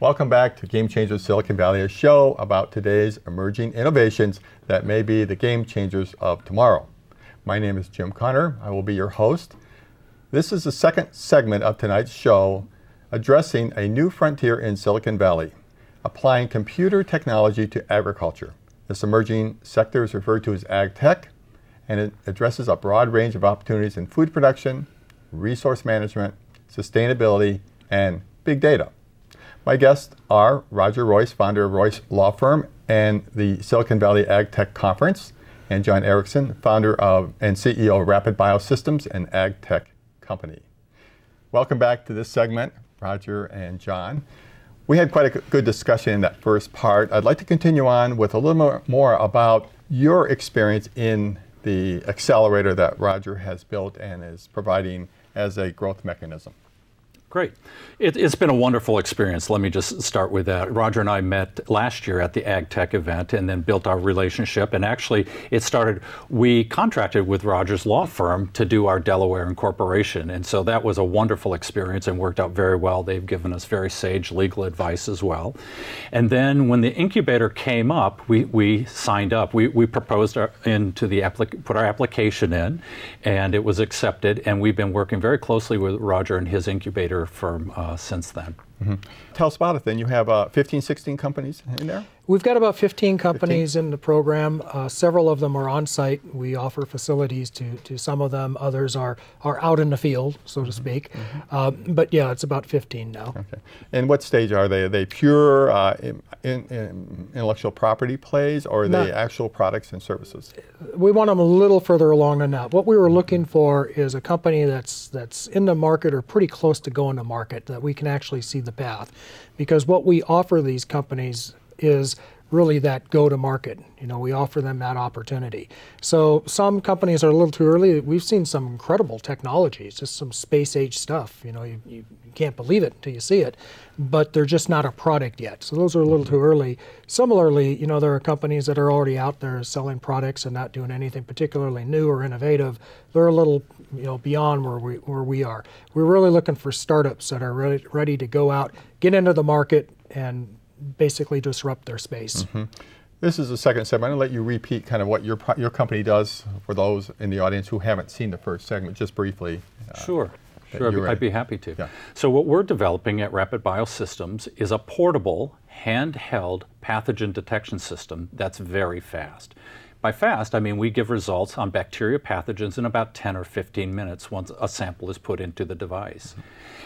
Welcome back to Game Changers Silicon Valley, a show about today's emerging innovations that may be the game changers of tomorrow. My name is Jim Connor. I will be your host. This is the second segment of tonight's show addressing a new frontier in Silicon Valley, applying computer technology to agriculture. This emerging sector is referred to as ag tech, and it addresses a broad range of opportunities in food production, resource management, sustainability, and big data. My guests are Roger Royce, founder of Royce Law Firm and the Silicon Valley Ag Tech Conference, and John Erickson, founder of and CEO of Rapid Biosystems, an ag tech company. Welcome back to this segment, Roger and John. We had quite a good discussion in that first part. I'd like to continue on with a little more, more about your experience in the accelerator that Roger has built and is providing as a growth mechanism. Great. It, has been a wonderful experience. Let me just start with that. Roger and I met last year at the Ag Tech event and then built our relationship. And actually, it started, we contracted with Roger's law firm to do our Delaware incorporation. And so that was a wonderful experience and worked out very well. They've given us very sage legal advice as well. And then when the incubator came up, we, we signed up. We, we proposed our, into the applic- put our application in, and it was accepted. And we've been working very closely with Roger and his incubator firm uh, since then. Mm-hmm. Tell us about it then. You have uh, 15, 16 companies in there? We've got about 15 companies 15? in the program. Uh, several of them are on site. We offer facilities to, to some of them. Others are, are out in the field, so to speak. Mm-hmm. Uh, but yeah, it's about 15 now. Okay. And what stage are they? Are they pure uh, in, in intellectual property plays or are Not, they actual products and services? We want them a little further along than that. What we were looking for is a company that's, that's in the market or pretty close to going to market that we can actually see the path. Because what we offer these companies is really that go to market. You know, we offer them that opportunity. So some companies are a little too early. We've seen some incredible technologies, just some space age stuff. You know, you, you can't believe it until you see it, but they're just not a product yet. So those are a little too mm-hmm. early. Similarly, you know, there are companies that are already out there selling products and not doing anything particularly new or innovative. They're a little, you know, beyond where we where we are. We're really looking for startups that are ready, ready to go out, get into the market, and basically disrupt their space. Mm-hmm. This is the second segment. I'm going to let you repeat kind of what your, your company does for those in the audience who haven't seen the first segment, just briefly. Uh, sure. Sure, I'd be, I'd be, happy to. Yeah. So, what we're developing at Rapid Biosystems is a portable, handheld pathogen detection system that's very fast. By fast, I mean we give results on bacteria pathogens in about 10 or 15 minutes once a sample is put into the device.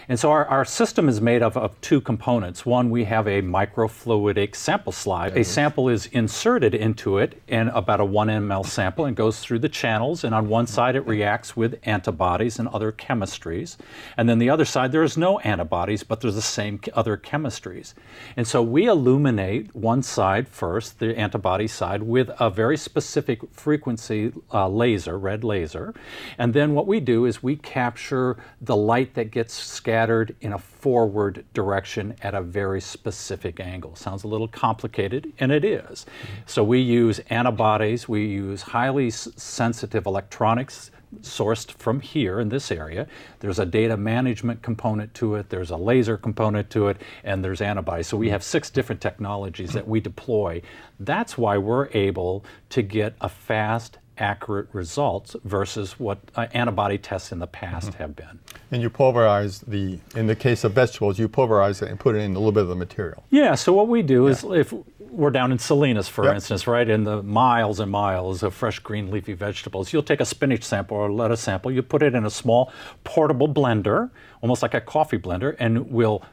And so our, our system is made of, of two components. One, we have a microfluidic sample slide. A sample is inserted into it in about a 1 ml sample and goes through the channels. And on one side, it reacts with antibodies and other chemistries. And then the other side, there is no antibodies, but there's the same other chemistries. And so we illuminate one side first, the antibody side, with a very specific frequency uh, laser, red laser. And then what we do is we capture the light that gets scattered scattered in a forward direction at a very specific angle. Sounds a little complicated, and it is. So we use antibodies, we use highly sensitive electronics sourced from here in this area. There's a data management component to it, there's a laser component to it, and there's antibodies. So we have six different technologies that we deploy. That's why we're able to get a fast accurate results versus what uh, antibody tests in the past mm-hmm. have been. And you pulverize the, in the case of vegetables, you pulverize it and put it in a little bit of the material. Yeah, so what we do yeah. is if we're down in Salinas, for yep. instance, right, in the miles and miles of fresh green leafy vegetables, you'll take a spinach sample or a lettuce sample, you put it in a small portable blender, almost like a coffee blender, and we'll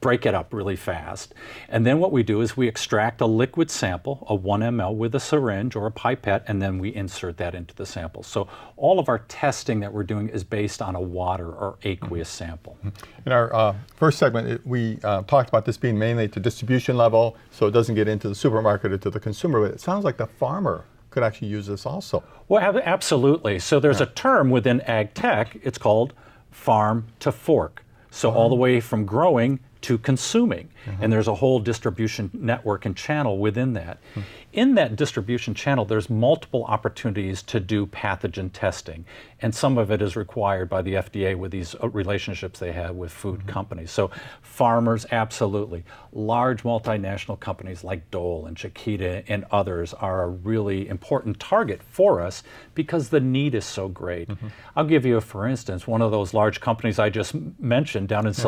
break it up really fast. And then what we do is we extract a liquid sample, a 1 ml, with a syringe or a pipette, and then we insert that into the sample. So all of our testing that we're doing is based on a water or aqueous sample. In our uh, first segment, it, we uh, talked about this being mainly at the distribution level, so it doesn't get into the supermarket or to the consumer, but it sounds like the farmer could actually use this also. Well, absolutely. So there's yeah. a term within ag tech, it's called farm to fork. So all the uh-huh. way from growing to consuming. Mm-hmm. And there's a whole distribution network and channel within that. Mm-hmm. In that distribution channel, there's multiple opportunities to do pathogen testing. And some of it is required by the FDA with these uh, relationships they have with food mm-hmm. companies. So, farmers, absolutely. Large multinational companies like Dole and Chiquita and others are a really important target for us because the need is so great. Mm-hmm. I'll give you, a, for instance, one of those large companies I just mentioned down in yeah.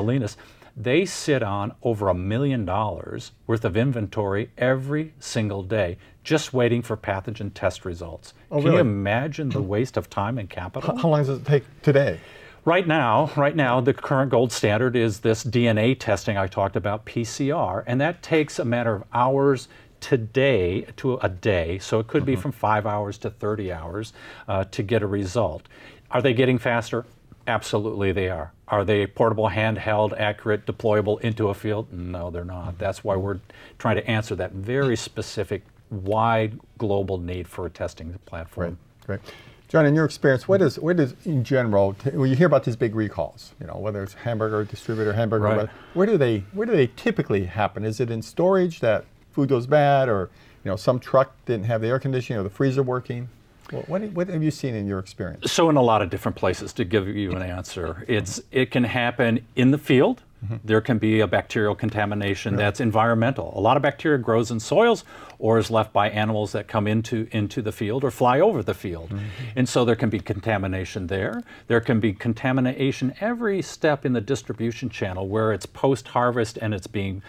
They sit on over a million dollars worth of inventory every single day, just waiting for pathogen test results. Oh, Can really? you imagine the waste of time and capital? How long does it take today? Right now, right now, the current gold standard is this DNA testing I talked about, PCR, and that takes a matter of hours today to a day. So it could mm-hmm. be from five hours to 30 hours uh, to get a result. Are they getting faster? Absolutely, they are. Are they portable, handheld, accurate, deployable into a field? No, they're not. Mm-hmm. That's why we're trying to answer that very specific, wide global need for a testing platform. Great, great. John, in your experience, what is what is in general when you hear about these big recalls? You know, whether it's hamburger distributor, hamburger, right. where do they where do they typically happen? Is it in storage that food goes bad, or you know, some truck didn't have the air conditioning or the freezer working? What, what, have you seen in your experience? So, in a lot of different places, to give you an answer, it's it can happen in the field. Mm-hmm. There can be a bacterial contamination that's environmental. A lot of bacteria grows in soils or is left by animals that come into, into the field or fly over the field. Mm-hmm. And so there can be contamination there. There can be contamination every step in the distribution channel where it's post harvest and it's being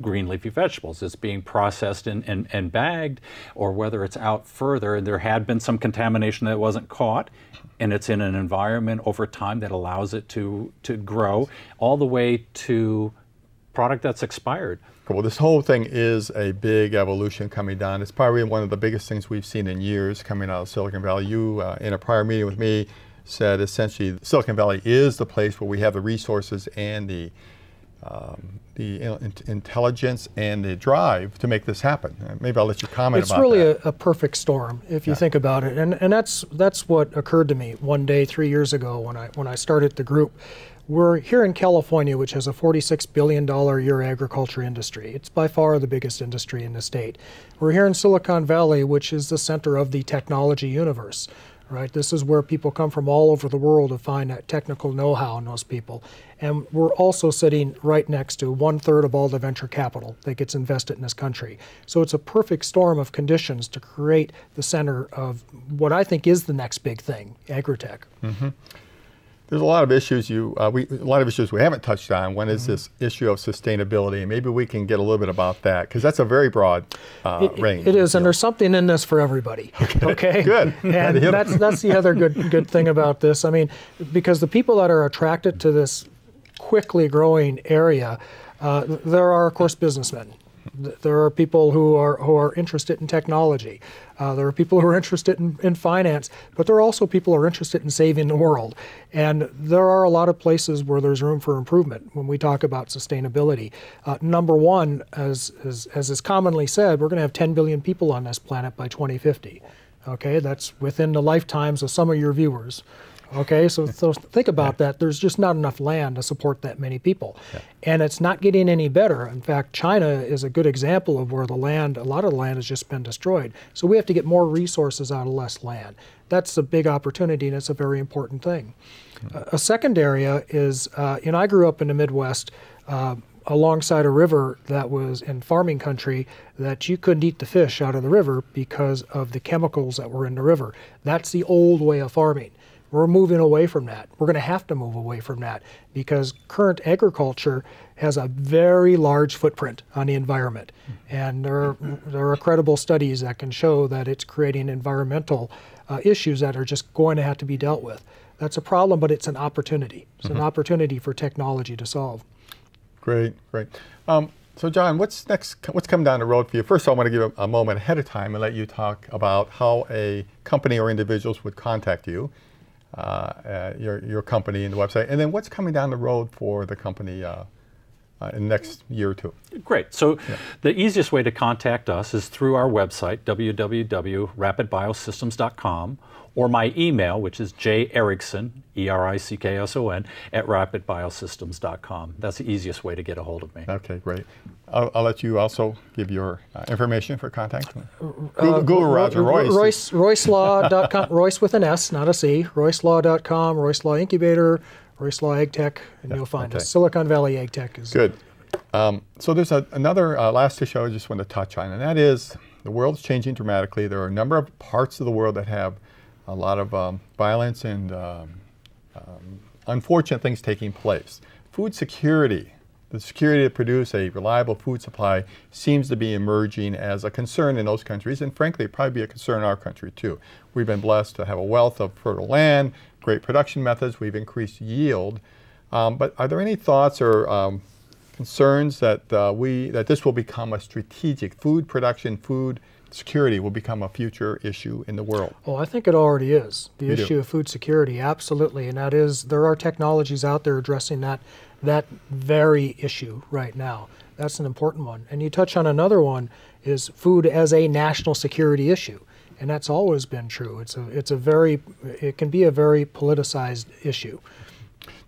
green leafy vegetables. It's being processed and, and, and bagged, or whether it's out further and there had been some contamination that wasn't caught and it's in an environment over time that allows it to, to grow all the way to product that's expired. Well, this whole thing is a big evolution coming down. It's probably one of the biggest things we've seen in years coming out of Silicon Valley. You, uh, in a prior meeting with me, said essentially Silicon Valley is the place where we have the resources and the um, the in intelligence and the drive to make this happen. Uh, maybe I'll let you comment it's about really a, a, perfect storm if you yeah. think about it, and and that's that's what occurred to me one day three years ago when I when I started the group. We're here in California, which has a $46 billion a year agriculture industry. It's by far the biggest industry in the state. We're here in Silicon Valley, which is the center of the technology universe right? This is where people come from all over the world to find that technical know-how in those people. And we're also sitting right next to one third of all the venture capital that gets invested in this country. So it's a perfect storm of conditions to create the center of what I think is the next big thing, agritech. Mm-hmm. There's a lot of issues you uh, we a lot of issues we haven't touched on. One is mm-hmm. this issue of sustainability, and maybe we can get a little bit about that because that's a very broad uh, it, range. It is, and there's something in this for everybody. Okay, okay? good. and that's that's the other good good thing about this. I mean, because the people that are attracted to this quickly growing area, uh, there are of course businessmen. There are people who are who are interested in technology. Uh, there are people who are interested in, in finance, but there are also people who are interested in saving the world. And there are a lot of places where there's room for improvement when we talk about sustainability. Uh, number one, as, as, as is commonly said, we're going to have 10 billion people on this planet by 2050. Okay, that's within the lifetimes of some of your viewers. Okay, so, so think about that. There's just not enough land to support that many people. Yeah. And it's not getting any better. In fact, China is a good example of where the land, a lot of the land has just been destroyed. So we have to get more resources out of less land. That's a big opportunity and it's a very important thing. A second area is, uh, you know, I grew up in the Midwest. Uh, alongside a river that was in farming country that you couldn't eat the fish out of the river because of the chemicals that were in the river. That's the old way of farming. We're moving away from that. We're going to have to move away from that because current agriculture has a very large footprint on the environment. And there are, there are credible studies that can show that it's creating environmental uh, issues that are just going to have to be dealt with. That's a problem, but it's an opportunity. It's mm-hmm. an opportunity for technology to solve. Great, great. Um, so, John, what's next? What's coming down the road for you? First, all, I want to give a, a moment ahead of time and let you talk about how a company or individuals would contact you Uh, uh, your, your company and the website, and then what's coming down the road for the company uh, uh, uh, in the next year or two. Great. So yeah. the easiest way to contact us is through our website, www.rapidbiosystems.com, or my email, which is jerickson, E-R-I-C-K-S-O-N, at rapidbiosystems.com. That's the easiest way to get a hold of me. Okay, great. I'll, I'll let you also give your uh, information for contact. Uh, Google, Google Roger Royce. Royce, RoyceLaw.com, Royce with an S, not a C, RoyceLaw.com, Royce Law Incubator, Royce Law Ag Tech, and yeah, you'll find okay. us. Silicon Valley Ag Tech is good. Um, so there's a, another uh, last issue I just want to touch on, and that is the world's changing dramatically. There are a number of parts of the world that have a lot of um, violence and um, um, unfortunate things taking place. Food security, the security to produce a reliable food supply seems to be emerging as a concern in those countries, and frankly, probably be a concern in our country too. We've been blessed to have a wealth of fertile land, great production methods, we've increased yield. Um, but are there any thoughts or um, concerns that uh, we that this will become a strategic food production, food security will become a future issue in the world? Well, I think it already is. The you issue do. of food security, absolutely. And that is, there are technologies out there addressing that, that very issue right now. That's an important one. And you touch on another one, is food as a national security issue. And that's always been true. It's a, it's a very, it can be a very politicized issue.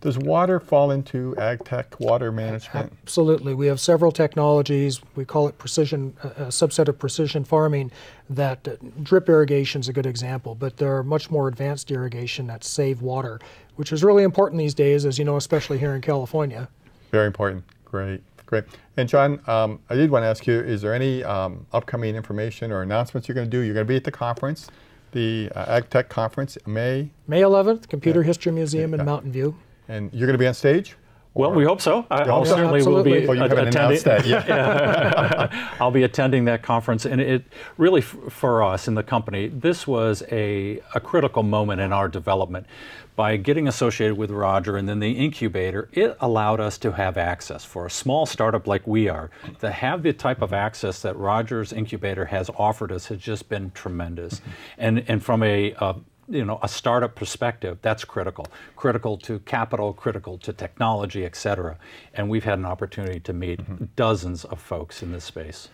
Does water fall into ag tech, water management? Absolutely. We have several technologies. We call it precision, a subset of precision farming that uh, drip irrigation is a good example, but there are much more advanced irrigation that save water, which is really important these days, as you know, especially here in California. Very important. Great. Great. And John, um, I did want to ask you, is there any um, upcoming information or announcements you're going to do? You're going to be at the conference, the uh, Ag Tech Conference, May? May 11th, Computer yeah. History Museum yeah. in Mountain View. And you're going to be on stage? Well, we hope so. I will certainly will be well, you haven't attending. That yet. I'll be attending that conference, and it really for us in the company, this was a, a critical moment in our development. By getting associated with Roger and then the incubator, it allowed us to have access for a small startup like we are to have the type of access that Roger's incubator has offered us has just been tremendous. And and from a, a you know, a startup perspective, that's critical. Critical to capital, critical to technology, et cetera. And we've had an opportunity to meet mm-hmm. dozens of folks in this space.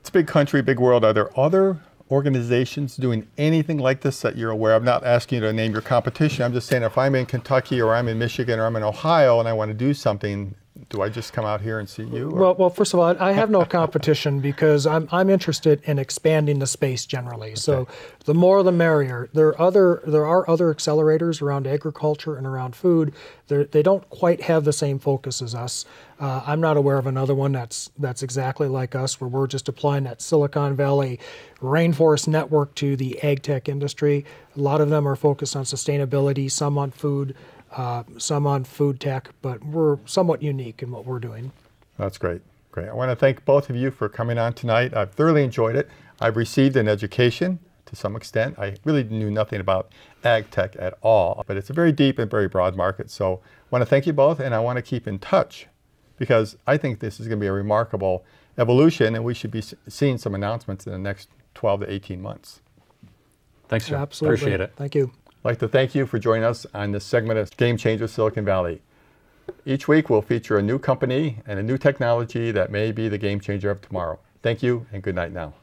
It's a big country, big world. Are there other organizations doing anything like this that you're aware of? I'm not asking you to name your competition. I'm just saying if I'm in Kentucky or I'm in Michigan or I'm in Ohio and I want to do something, do I just come out here and see you? Well, well, first of all, I have no competition because I'm, I'm interested in expanding the space generally. Okay. So the more the merrier. There are other there are other accelerators around agriculture and around food. They're, they do not quite have the same focus as us. Uh, I'm not aware of another one that's that's exactly like us, where we're just applying that Silicon Valley rainforest network to the ag tech industry. A lot of them are focused on sustainability, some on food uh, some on food tech, but we're somewhat unique in what we're doing. That's great. Great. I want to thank both of you for coming on tonight. I've thoroughly enjoyed it. I've received an education to some extent. I really knew nothing about ag tech at all, but it's a very deep and very broad market. So I want to thank you both, and I want to keep in touch because I think this is going to be a remarkable evolution, and we should be seeing some announcements in the next 12 to 18 months. Thanks, sir. Absolutely. Appreciate it. Thank you. I'd like to thank you for joining us on this segment of Game Changer Silicon Valley. Each week we'll feature a new company and a new technology that may be the game changer of tomorrow. Thank you and good night now.